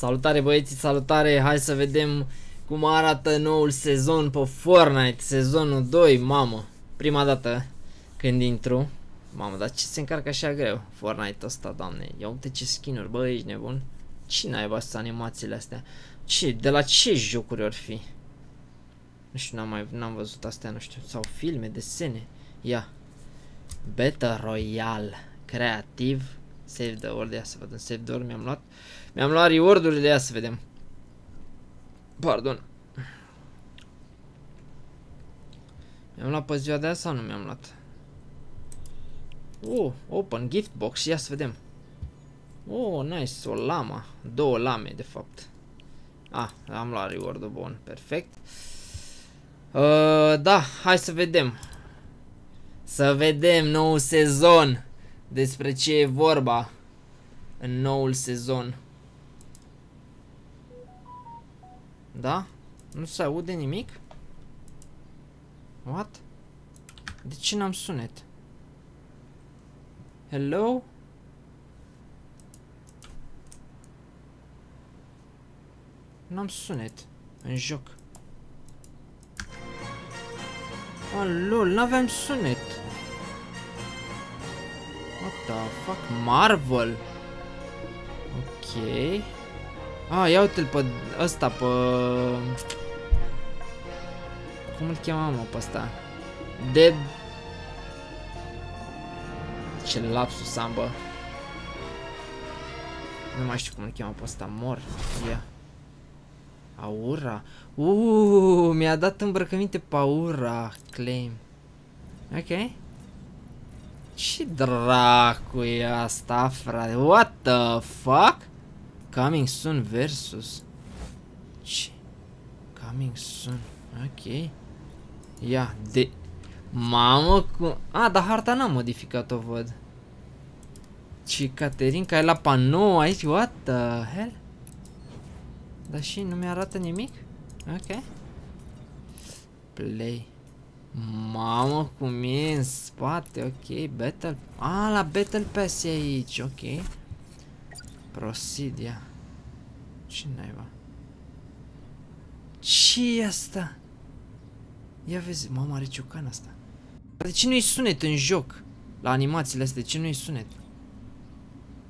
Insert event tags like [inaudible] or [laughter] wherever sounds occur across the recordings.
Salutare băieți, salutare, hai să vedem cum arată noul sezon pe Fortnite, sezonul 2, mamă, prima dată când intru. Mamă, dar ce se încarcă așa greu Fortnite ăsta, doamne, ia uite ce skin-uri, bă, ești nebun? Cine ai să animațiile astea? Ce, de la ce jocuri ar fi? Nu știu, n-am mai, n-am văzut astea, nu știu, sau filme, desene, ia. Battle Royale, creativ, save the world, ia să vedem, save the world mi-am luat. Mi-am luat reward-urile, ia să vedem. Pardon. Mi-am luat pe ziua de azi sau nu mi-am luat? Oh, open gift box, ia să vedem. Oh, nice, o lama. Două lame, de fapt. Ah, am luat reward-ul bun, perfect. Uh, da, hai să vedem. Să vedem nou sezon. Despre ce e vorba în noul sezon. Da? Nu se aude nimic? What? De ce n-am sunet? Hello? N-am sunet în joc. Oh, lol, n-aveam sunet. What the fuck? Marvel? Ok. Ah, ia uite-l pe ăsta, pe... Cum îl cheamă, mă, pe ăsta? Dead... Ce lapsus am, bă. Nu mai știu cum îl cheamă pe ăsta, mor. Ia. Aura. Uuu, mi-a dat îmbrăcăminte pe Aura. Claim. Ok. Ce dracu e asta, frate? What the fuck? Coming soon versus. Ce? Coming soon. Ok. Ia, de... Mamă, cu... A, dar harta n-am modificat-o, văd. Ce, Caterinca e la panou aici? What the hell? Dar și nu mi-arată nimic? Ok. Play. Mamă, cum e în spate, ok, Battle... Ah, la Battle Pass e aici, ok. Proceed, ia. Ce naiba? ce e asta? Ia vezi, mamă, are ciocan asta. De ce nu-i sunet în joc? La animațiile astea, de ce nu-i sunet?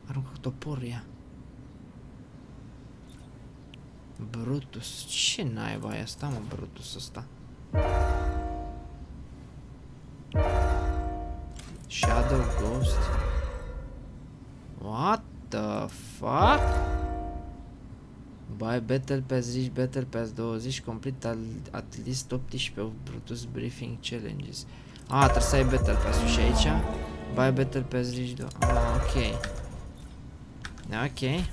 Aruncă toporul, ia. Brutus, ce naiba e asta, mă, Brutus ăsta? Shadow Ghost. What the fuck? Buy Battle Pass, reach Battle Pass 20, complete at least 18 Brutus Briefing Challenges. Ah, trebuie să ai Battle Pass-ul și aici. Buy Battle Pass, reach 2. Ah, ok. Ok.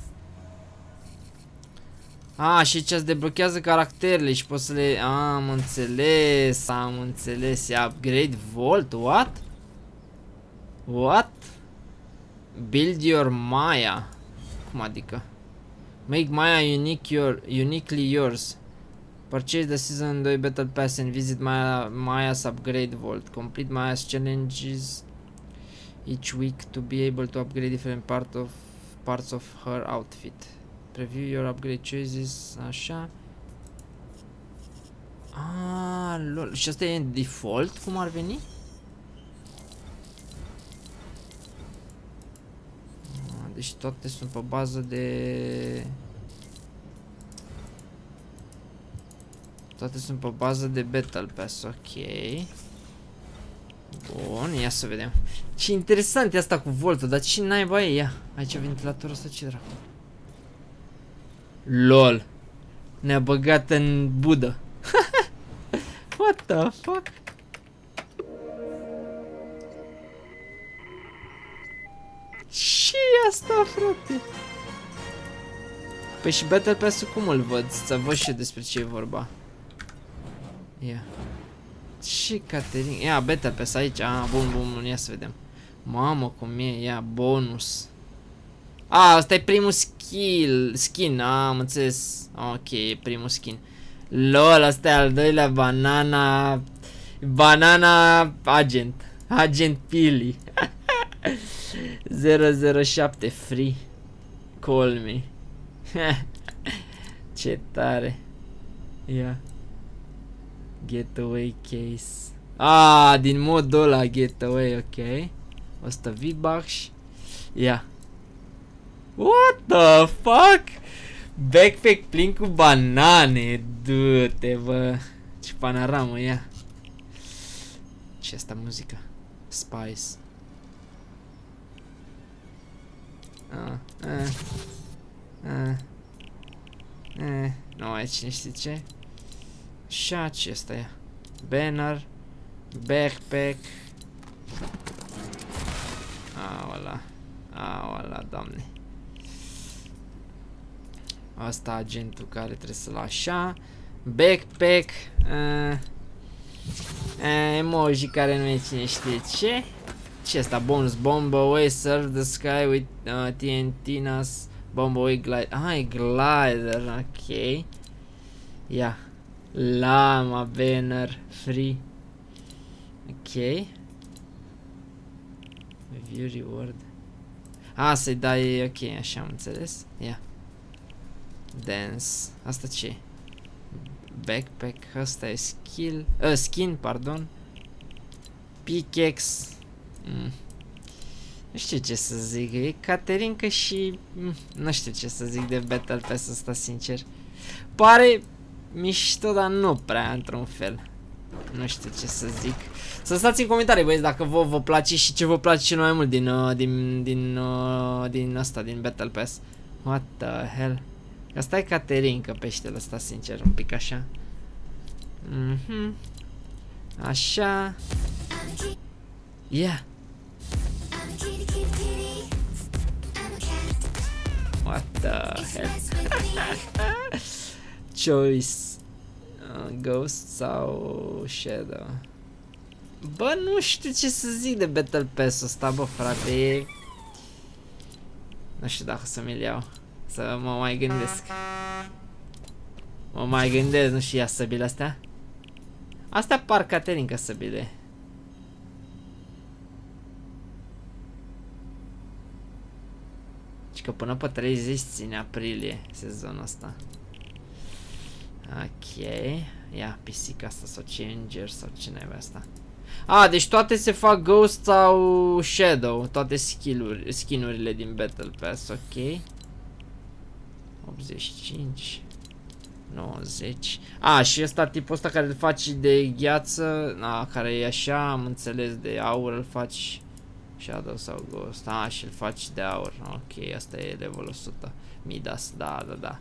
Ah, și ce-ți deblochează caracterele și poți să le... Ah, am înțeles, am înțeles. E upgrade Volt, what? What? Build your Maya. Cum adică? Make Maya unique your, uniquely yours. Purchase the Season 2 Battle Pass and visit Maya, Maya's Upgrade Vault. Complete Maya's challenges each week to be able to upgrade different part of, parts of her outfit. Preview your upgrade choices, așa. Ah, lol. Și asta e default, cum ar veni? Ah, deci toate sunt pe bază de... Toate sunt pe bază de Battle Pass, ok. Bun, ia să vedem. Ce interesant e asta cu voltul, dar ce naiba e? Ia, aici ventilatorul ăsta ce dracu? LOL. Ne-a băgat în budă. [laughs] What the fuck? Ce asta, frate? Păi și Battle Pass-ul cum îl văd? Să văd și despre ce e vorba. Ia. Ce Caterin? Ia, Battle Pass aici. Ah, bun, bun, bun, ia să vedem. Mamă, cum e, ia, bonus. A, asta e primul skill, skin, am înțeles. Ok, primul skin. LOL, asta e al doilea banana... Banana agent. Agent Pili. 007 free. Call me. [laughs] Ce tare. Ia. Getaway case. Ah, din modul ăla getaway, ok. 100 V-Bucks. Ia. What the fuck? Backpack plin cu banane. Du-te, bă. Ce panoramă, ia. Ce asta muzica? Spice. Ah, ah, ah, eh, nu ai cine știe ce. Și acesta e. Banner. Backpack. Aola. Aola, doamne. Asta agentul care trebuie să-l așa. Backpack. Uh, uh, emoji care nu e cine știe ce. Ce asta? Bonus. Bomb away, serve the sky with uh, TNT nas. Bomb away glide. Ah, e glider. Ok. Ia. Yeah. Lama banner free. Ok. View reward. A, să-i dai, ok, așa am înțeles. Ia. Yeah. Dance. Asta ce Backpack, asta e skill, uh, skin, pardon. Pickaxe. Mm. Nu știu ce să zic, e Caterinca și... Mm, nu știu ce să zic de Battle Pass ăsta, sincer. Pare mișto, dar nu prea, într-un fel. Nu știu ce să zic. Să stați în comentarii, băieți, dacă vă, vă place și ce vă place cel mai mult din, uh, din, din, uh, din asta, din Battle Pass. What the hell? Asta e Caterinca peștele ăsta, sincer, un pic așa. Mhm. Mm așa. Yeah. What the hell? [laughs] Choice. Uh, ghost sau Shadow? Bă, nu știu ce să zic de Battle Pass ăsta, bă, frate, e... Nu știu dacă să mi-l iau. Să mă mai gândesc. Mă mai gândesc, nu știu, ia săbile astea. Astea par Caterinca săbile. Că până pe 30 ține aprilie sezonul ăsta. Ok. Ia pisica asta sau Changer sau ce naiba asta. A, deci toate se fac Ghost sau Shadow, toate skill-uri, skin-urile din Battle Pass, ok. 85 90 A, și ăsta tipul ăsta care îl faci de gheață a, Care e așa, am înțeles De aur îl faci Shadow sau Ghost A, și îl faci de aur Ok, asta e level 100 Midas, da, da, da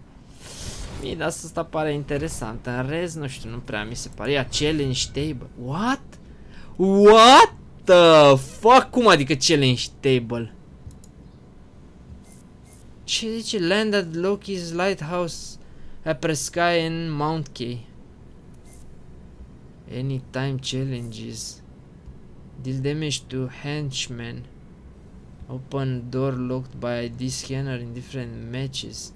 Midas ăsta pare interesant În rez, nu știu, nu prea mi se pare Ia, challenge table What? What the fuck? Cum adică challenge table? Ce zice? Land at Loki's lighthouse Upper Sky and Mount Key. Anytime challenges. Deal damage to henchmen. Open door locked by ID scanner in different matches.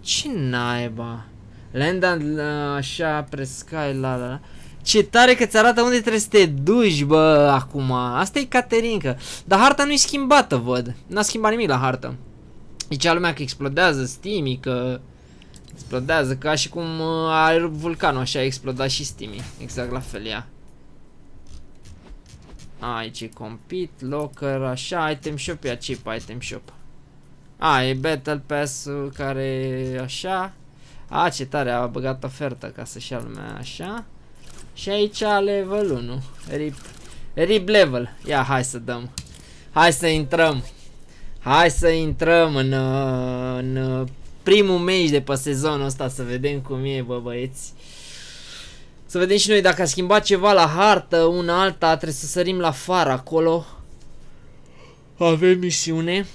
Ce naiba? Land at uh, așa Upper Sky, la la la. Ce tare că ți arată unde trebuie să te duci, bă, acum. Asta e Caterinca. Dar harta nu e schimbată, văd. N-a schimbat nimic la hartă. Zicea lumea că explodează Steamy, că explodează ca și cum uh, are vulcanul, așa a explodat și Steamy. Exact la fel ea. Aici e compete, locker, așa, item shop, e chip item shop. A, e battle pass care așa. A, ce tare, a băgat ofertă ca să-și ia lumea așa. Și aici level 1. Rip. Rip level. Ia, hai să dăm. Hai să intrăm. Hai să intrăm în, uh, în uh, primul meci de pe sezonul ăsta să vedem cum e, bă băieți. Să vedem și noi dacă a schimbat ceva la hartă, una alta, trebuie să sărim la far acolo. Avem misiune.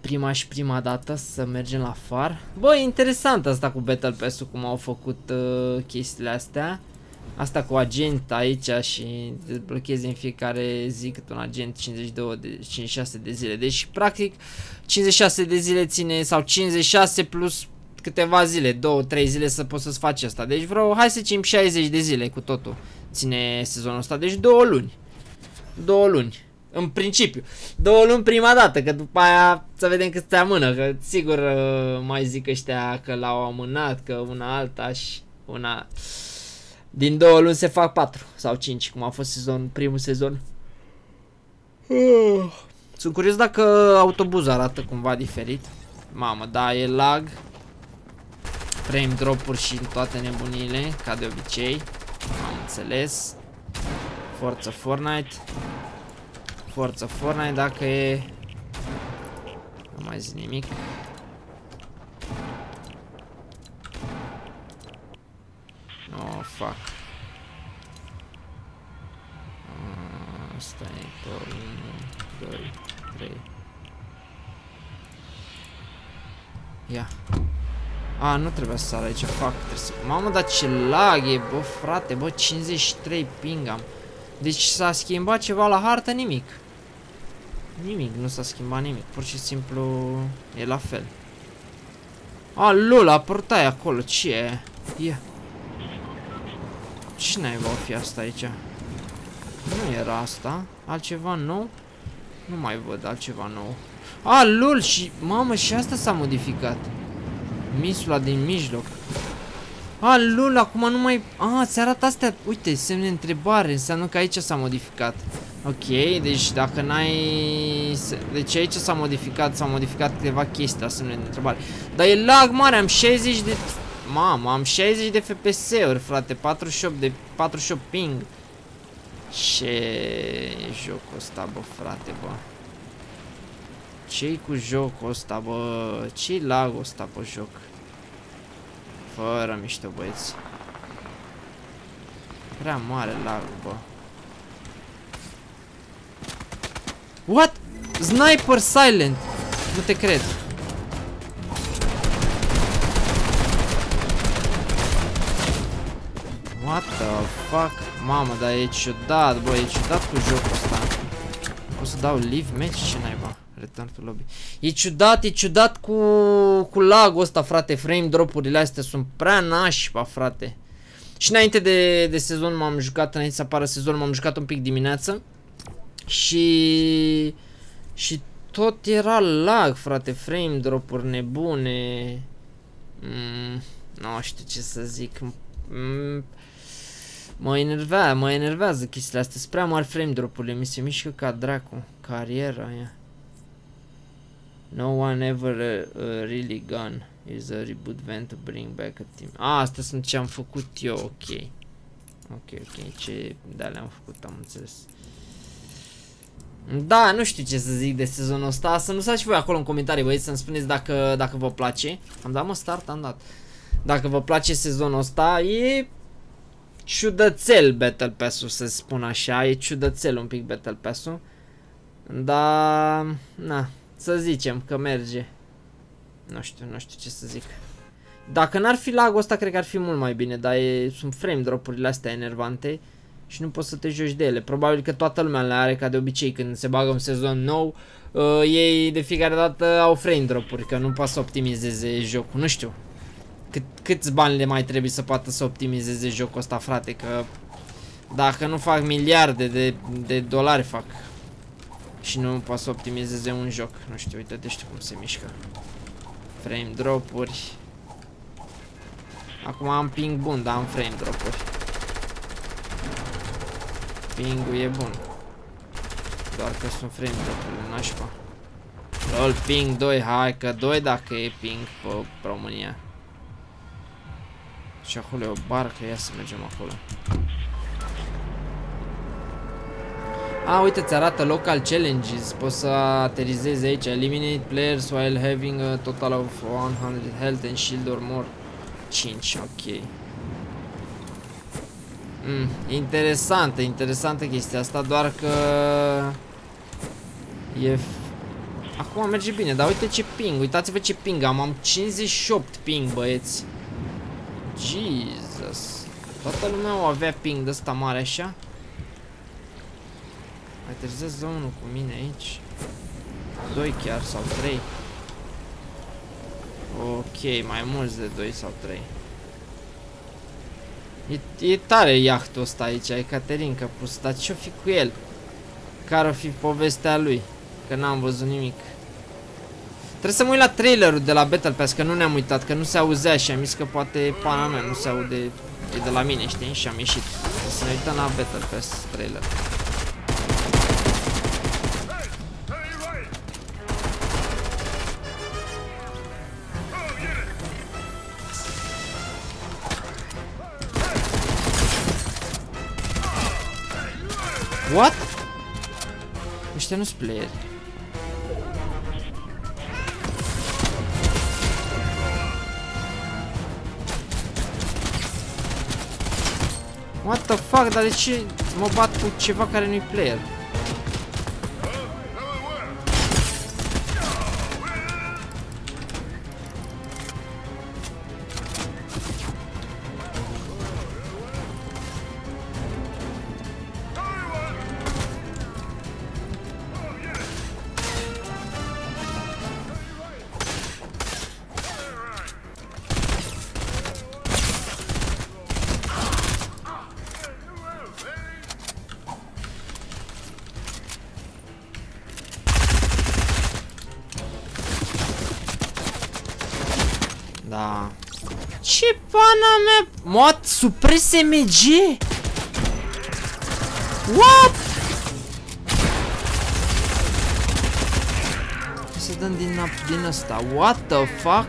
Prima și prima dată să mergem la far. Bă, e interesant asta cu Battle Pass-ul, cum au făcut uh, chestiile astea. Asta cu agent aici și deblochezi în fiecare zi cât un agent 52 de, 56 de zile. Deci practic 56 de zile ține sau 56 plus câteva zile, 2-3 zile să poți să-ți faci asta. Deci vreo, hai să zicem 60 de zile cu totul ține sezonul ăsta. Deci 2 luni. 2 luni. În principiu. Două luni prima dată, că după aia să vedem cât se amână, că sigur uh, mai zic ăștia că l-au amânat, că una alta și una... Din două luni se fac patru sau cinci, cum a fost sezon, primul sezon. Sunt curios dacă autobuzul arată cumva diferit. Mamă, da, e lag. Frame drop-uri și toate nebunile, ca de obicei. Am înțeles. Forță Fortnite. Forță Fortnite dacă e... Nu mai zi nimic. Oh, fuck. Asta e pe 1, 2, 3. Ia. A, nu trebuie să sar aici, fac, trebuie să... Mamă, dar ce lag e, bă, frate, bă, 53 ping am. Deci s-a schimbat ceva la hartă? Nimic. Nimic, nu s-a schimbat nimic, pur și simplu e la fel. A, lol, a apărut aia acolo, ce e? Ia. Ce naiba o fi asta aici? Nu era asta. Altceva nou? Nu mai văd altceva nou. A, lol, și... Mamă, și asta s-a modificat. Misula din mijloc. A, lol, acum nu mai... A, se arată astea... Uite, semne întrebare. Înseamnă că aici s-a modificat. Ok, deci dacă n-ai... Deci aici s-a modificat, s-au modificat câteva chestii la semne de întrebare. Dar e lag mare, am 60 de... Mamă, am 60 de FPS-uri, frate, 48 de... 48 ping. Ce jocul ăsta, bă, frate, bă? Ce-i cu jocul ăsta, bă? Ce-i lagul ăsta pe joc? Fără mișto, băieți. Prea mare lag, bă. What? Sniper silent! Nu te cred. What the fuck? Mamă, dar e ciudat, bă, e ciudat cu jocul ăsta. O să dau live match? Ce naiba? Return to lobby. E ciudat, e ciudat cu, cu lag-ul ăsta, frate. Frame drop-urile astea sunt prea nașpa, frate. Și înainte de, de sezon m-am jucat, înainte să apară sezon, m-am jucat un pic dimineață. Și... Și tot era lag, frate. Frame drop-uri nebune. Mm, nu știu ce să zic. Mm, Mă enervează, mă enervează chestiile astea. Sunt prea mari frame drop-urile, mi se mișcă ca dracu. Cariera aia. No one ever uh, uh, really gone. Is a reboot vent to bring back a team. Ah, astea sunt ce am făcut eu, ok. Ok, ok, ce de le-am făcut, am înțeles. Da, nu știu ce să zic de sezonul ăsta. Să nu și voi acolo în comentarii, băieți, să-mi spuneți dacă, dacă vă place. Am dat mă start, am dat. Dacă vă place sezonul ăsta, e ciudățel Battle Pass-ul, să spun așa. E ciudățel un pic Battle Pass-ul. Dar, na, să zicem că merge. Nu știu, nu știu ce să zic. Dacă n-ar fi lagul ăsta, cred că ar fi mult mai bine, dar e, sunt frame drop-urile astea enervante și nu poți să te joci de ele. Probabil că toată lumea le are ca de obicei când se bagă un sezon nou, uh, ei de fiecare dată au frame drop-uri, că nu poate să optimizeze jocul, nu știu. Cât, câți bani le mai trebuie să poată să optimizeze jocul ăsta, frate, că dacă nu fac miliarde de, de dolari, fac. Și nu poate să optimizeze un joc. Nu știu, uite, de știu cum se mișcă. Frame drop-uri. Acum am ping bun, dar am frame drop-uri. Ping-ul e bun. Doar că sunt frame drop-urile, nașpa. LOL, ping 2, hai că 2 dacă e ping pe România. Și acolo e o barcă, ia să mergem acolo. A, uite, ți arată local challenges. Poți să aterizezi aici. Eliminate players while having a total of 100 health and shield or more. 5, ok. Mm, interesantă, interesantă chestia asta, doar că... E... Acum merge bine, dar uite ce ping, uitați-vă ce ping am, am 58 ping, băieți. Jesus. Toată lumea o avea ping de ăsta mare așa? Mai trezesc unul cu mine aici. Doi chiar sau trei. Ok, mai mulți de doi sau trei. E, e tare iahtul ăsta aici, e Caterinca pus, dar ce-o fi cu el? care o fi povestea lui. Că n-am văzut nimic. Trebuie să mă uit la trailerul de la Battle Pass, că nu ne-am uitat, că nu se auzea și am zis că poate pana mea nu se aude e de la mine, știi? Și am ieșit. Să ne uităm la Battle Pass trailer. What? Ăștia nu-s playeri. What the fuck? Dar de ce mă bat cu ceva care nu-i player? Mod supres MG? What? Să dăm din, din asta. What the fuck?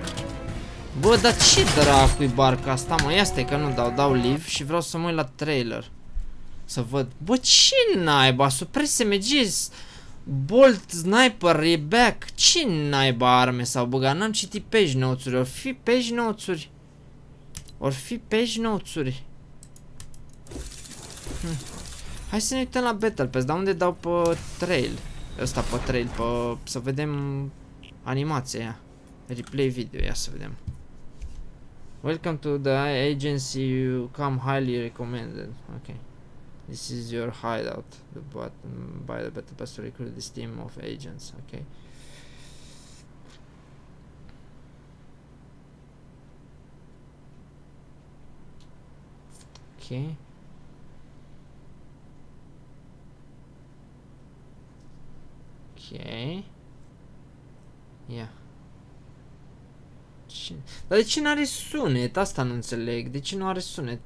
Bă, dar ce dracu-i barca asta, mă? Ia stai că nu dau, dau live și vreau să mă uit la trailer. Să văd. Bă, ce naiba? Supres MG Bolt, Sniper, e back. Ce naiba arme s-au băgat? N-am citit page notes-uri. Or fi page notes-uri. Or fi page notes-uri. Hm. Hai să ne uităm la Battle Pass. Dar unde dau pe trail? Ăsta pe trail, pe... să vedem animația aia. Replay video, ia să vedem. Welcome to the agency, you come highly recommended. Okay. This is your hideout the button by the battle pass to recruit this team of agents. Okay. Okay. Okay. Yeah. Dar de ce n-are sunet? Asta nu înțeleg. De ce nu are sunet?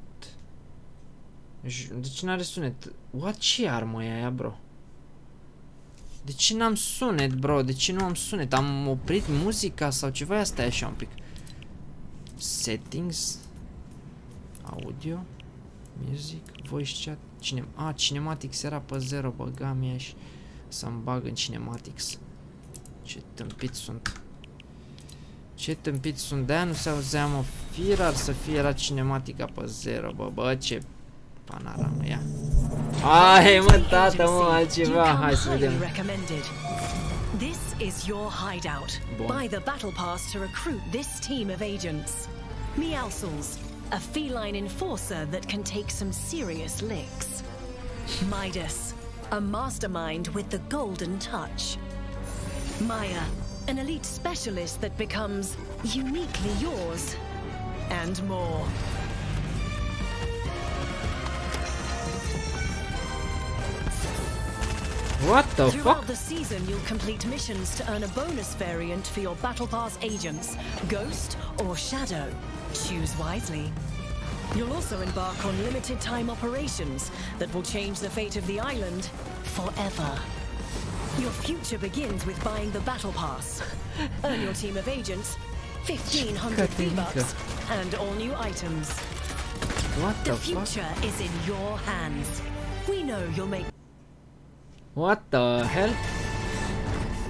De ce n-are sunet? What? Ce armă e aia, bro? De ce n-am sunet, bro? De ce nu am sunet? Am oprit muzica sau ceva? Asta e așa un pic. Settings. Audio. Music. Voice chat. Cine... A, ah, Cinematics era pe 0. Băga mea și să-mi bag în Cinematics. Ce tâmpit sunt. Ce tâmpit sunt. De-aia nu se auzea, mă. Firar să fie la Cinematica pe 0, bă. Bă, ce Panorama, ia. Hai, mă, tată, mă, altceva. Hai să vedem. This is your hideout. Bun. Buy the battle pass to recruit this team of agents. Meowscles, a feline enforcer that can take some serious licks. Midas, a mastermind with the golden touch. Maya, an elite specialist that becomes uniquely yours. And more. What the Throughout fuck? the season, you'll complete missions to earn a bonus variant for your Battle Pass agents, Ghost or Shadow. Choose wisely. You'll also embark on limited time operations that will change the fate of the island forever. Your future begins with buying the Battle Pass. Earn your team of agents, 1500 V-Bucks, and all new items. What the, the future fuck? is in your hands. We know you'll make What the hell?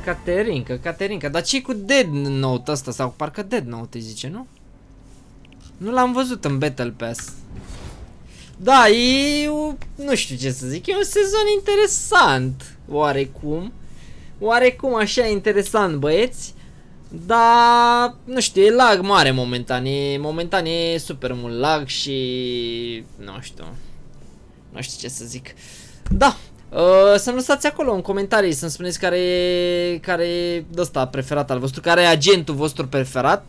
Caterinca, Caterinca. Dar ce cu Dead Note ăsta? Sau parcă Dead Note îi zice, nu? Nu l-am văzut în Battle Pass. Da, e... Nu știu ce să zic. E un sezon interesant. Oarecum. Oarecum așa interesant, băieți. Dar, nu știu, e lag mare momentan. E, momentan e super mult lag și... Nu știu. Nu știu ce să zic. Da, Uh, să-mi lăsați acolo în comentarii să-mi spuneți care e, care e ăsta preferat al vostru, care e agentul vostru preferat.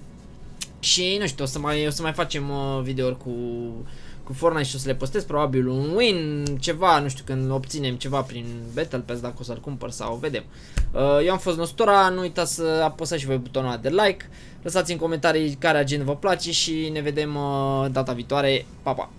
Și nu știu, o să mai, o să mai facem uh, videouri cu, cu Fortnite și o să le postez probabil un win, ceva, nu știu, când obținem ceva prin Battle Pass, dacă o să-l cumpăr sau vedem. Uh, eu am fost Nostora, nu uitați să apăsați și voi butonul de like, lăsați în comentarii care agent vă place și ne vedem uh, data viitoare, pa, pa!